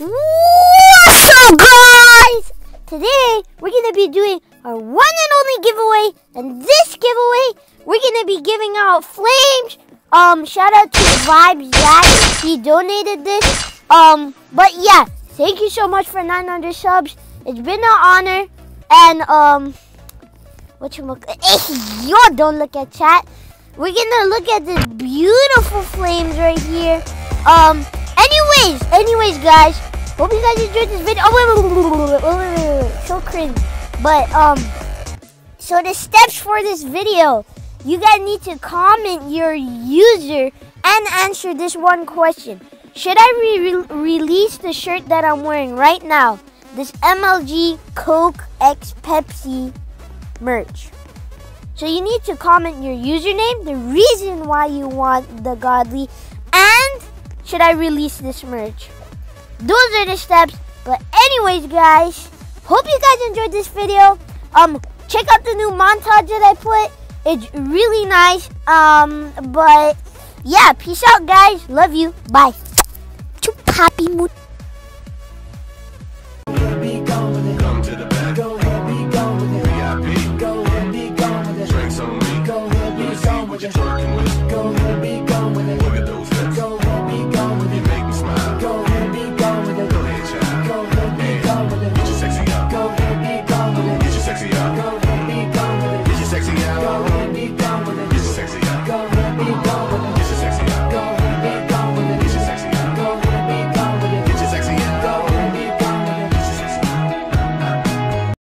What's up, guys? Today, we're going to be doing our one and only giveaway. And this giveaway, we're going to be giving out flames. Um, shout out to Vibez Zach. He donated this. Um, but yeah, thank you so much for 900 subs. It's been an honor. And, um, what you look? Don't look at chat. We're gonna look at this beautiful flames right here. Um, anyways, anyways, guys, hope you guys enjoyed this video. Oh, wait, wait, wait, so cringe. But, um, so the steps for this video, you guys need to comment your user and answer this one question. Should I re release the shirt that I'm wearing right now? This MLG Coke X Pepsi merch. So you need to comment your username, the reason why you want the godly, and should I release this merch? Those are the steps. But anyways, guys, hope you guys enjoyed this video. Um, check out the new montage that I put. It's really nice. Um, but yeah, peace out, guys. Love you. Bye. Chupapi